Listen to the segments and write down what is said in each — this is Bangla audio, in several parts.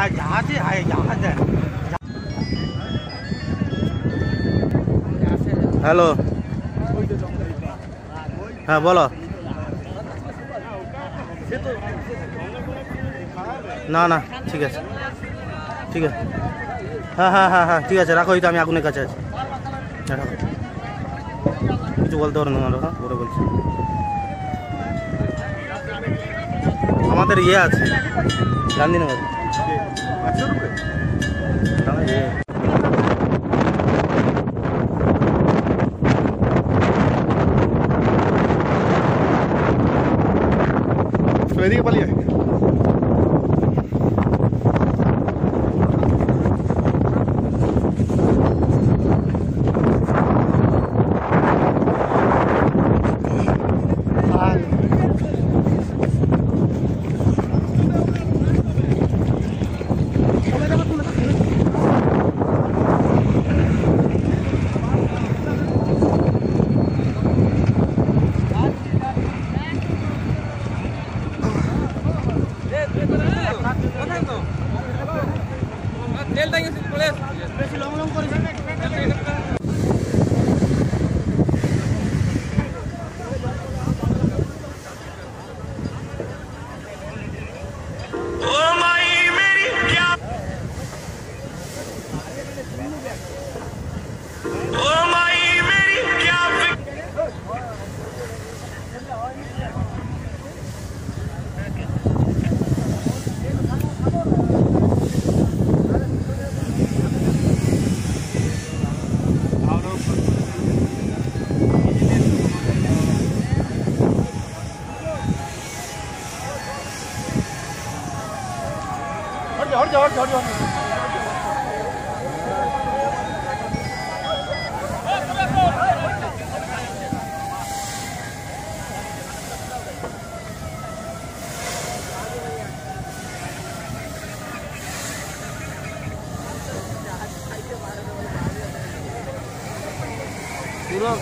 হ্যাঁ জাহাজে হ্যাঁ জাহাজ হ্যালো। হ্যাঁ বলো। না না ঠিক আছে। ঠিক আছে। হ্যাঁ হ্যাঁ হ্যাঁ হ্যাঁ ঠিক আছে রাখো তো আমি আগুনের কাছে আছি। হ্যাঁ, রাখো। কিছু বলতে পারো না হ্যাঁ পরে বলছি। আমাদের ইয়ে আছে গান্ধীনগর। इसके पाँच सौ वेरी पलिया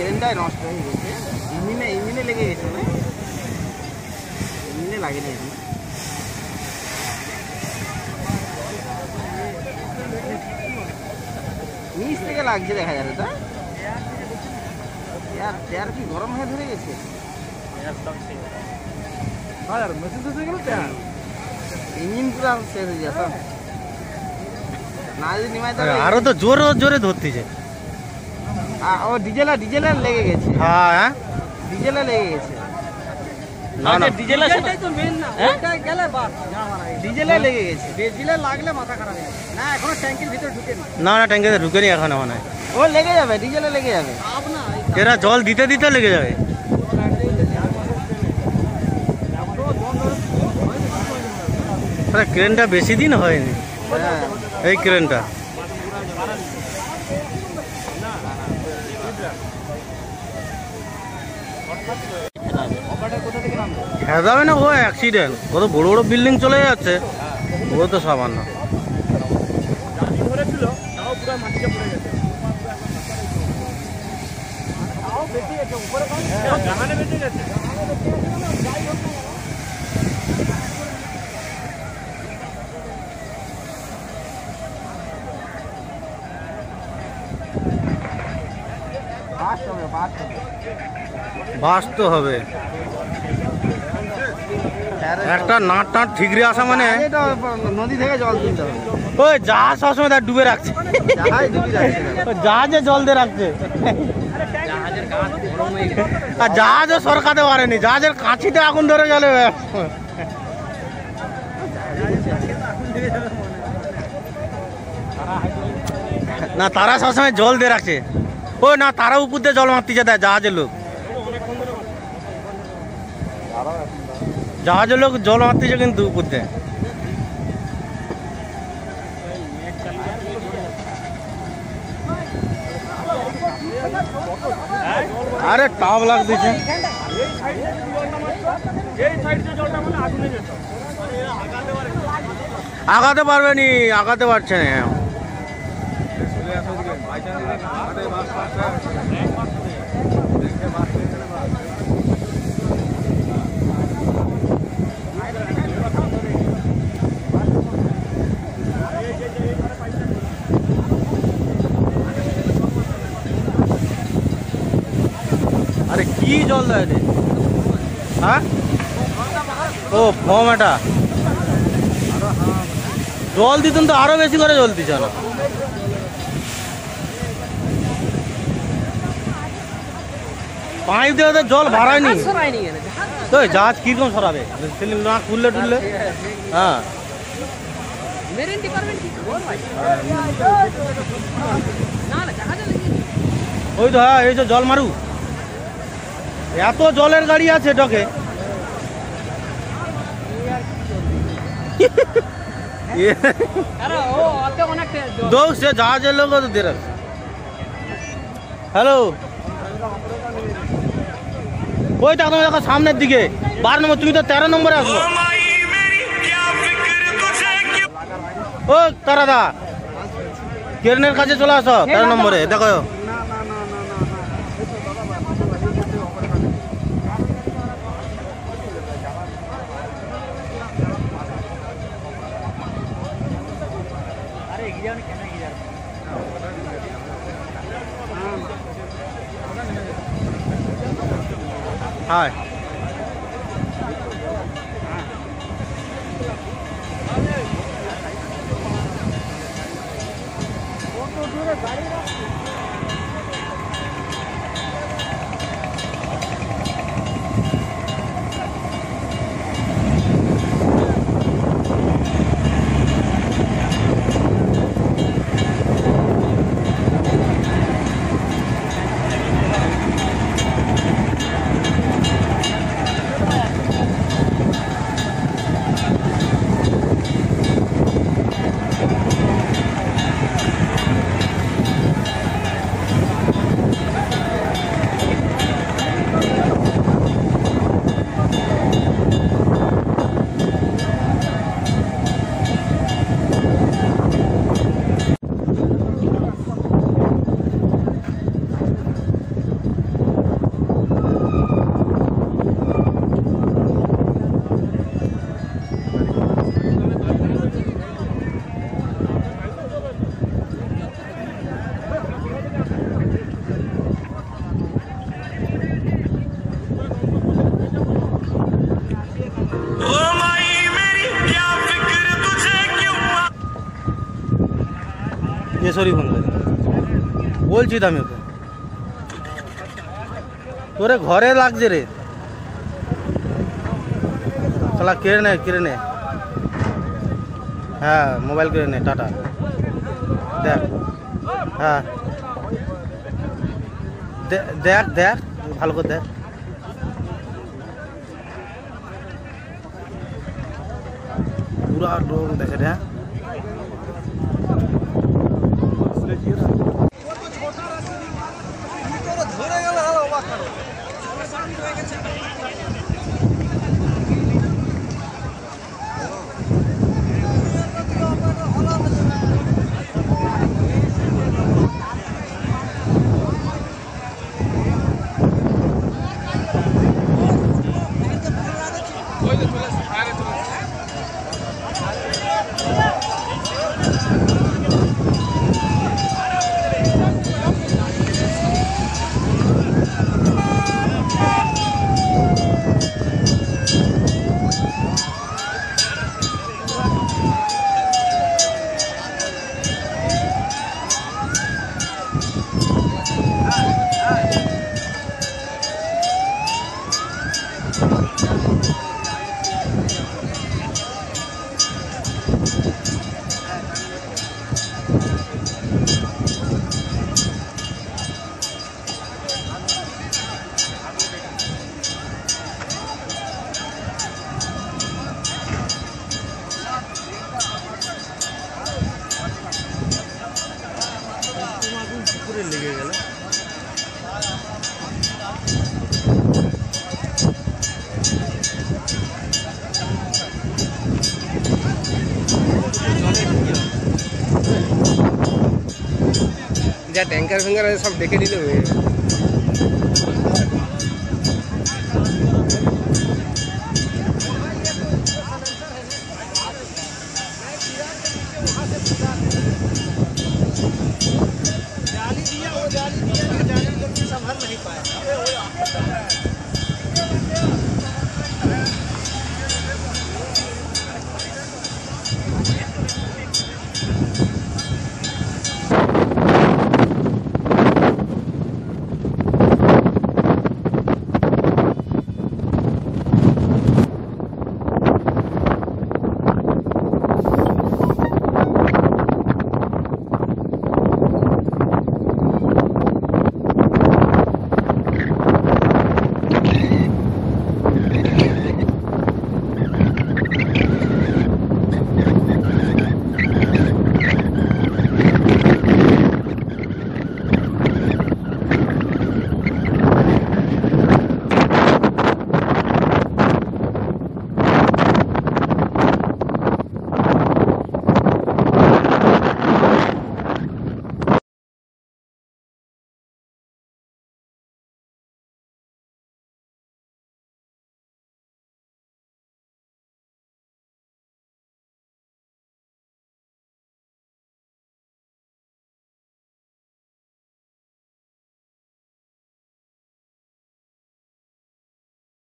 ক্রেনটাই নষ্ট হয়ে গেছে। ইঞ্জিনে ইঞ্জিনে লেগে গেছে না? ইঞ্জিনে লাগেনি এখানে নিচ থেকে লাগছে দেখা যাবে তা। তেয়ার কি গরম হয়ে ধরে গেছে ইঞ্জিন পুরা শেষ হয়ে যাস না যদি নিমাই আরও তো জোরে জোরে যায় ও ডিজেলে ডিজেলে লেগে গেছে। হ্যাঁ হ্যাঁ। ডিজেলে লেগে গেছে। না না। ডিজেলে তো মেন না ওটা গেলে বাস ডিজেলে লেগে গেছে। ডিজেলে লাগলে মাথা খারাপ হয়ে না এখনও ট্যাঙ্কের ভিতরে ঢুকে না। না ঢুকেনি এখন মনে হয়। ও লেগে যাবে ডিজেলে লেগে যাবে। এরা জল দিতে দিতে লেগে যাবে। আরে ক্রেনটা বেশি দিন হয়নি। হ্যাঁ। এই ক্রেনটা খেদাবে না ও অ্যাক্সিডেন্ট কত বড় বড় বিল্ডিং চলে যাচ্ছে। ও তো সামান্য। ধরেছিল তাও পুরো মাটিতে পড়ে গেছে তাও বেঁচে গেছে উপরে জাহানে বেঁচে গেছে বাস হবে বাস হবে বাস তো হবে একটা নাট টাট ঠিকরে আসা মানে? এটা নদী থেকে জল তুলতে হবে। ওই জাহাজ সবসময় তার ডুবে রাখছে। জাহাজ জল দিয়ে রাখছে। আর জাহাজও সরকাতে পারেনি জাহাজের কাঁচিতে আগুন ধরে গেলে। না তারা সবসময় জল দিয়ে রাখছে। ও না তারা উপর দিয়ে জল মারতেছে দেয় জাহাজের লোক। জাহাজের লোক জল মারতেছে কিন্তু উপর দিয়ে। আরে টাপ যেত আগাতে পারবে নি, আগাতে পারছে না। কি জল দেয় রে? হ্যাঁ? ও ফর্ম এটা। জল দিতেন তো আরও বেশি করে জল দিচ্ছে না। পাইপ দিয়ে তো জল ভাড়ায়নি তো জাহাজ কীরকম সরাবে না খুললে টুললে? হ্যাঁ। মেরিন ডিপার্টমেন্ট ওই তো হ্যাঁ এই যে জল মারু। এত জলের গাড়ি আছে অনেক দোষ সে জাহাজের লোক হ্যালো। ওই দেখো দেখো সামনের দিকে। বারো নম্বর, তুমি তো তেরো নম্বরে আসব ও, তারা দা, কেরনের কাছে চলে আসো, তেরো নম্বরে, দেখো। হায় सॉरी ফোন করে বলছি তো আমি ওকে। তোরে ঘরে লাগছে রে। চলা কেড়ে নে কেড়ে নে। হ্যাঁ মোবাইল কেড়ে নে, টাটা। দেখ হ্যাঁ। দে- দেখ দেখ, ভালো করে দেখ। পুরা ডোর দেখে রে হ্যাঁ। Gracias. যা ট্যাঙ্কার ফ্যাঙ্কার আছে সব ডেকে দিলে হয়ে যাবে। जाली दिया वो जाली दिया जाली जल्दी संभल नहीं पाया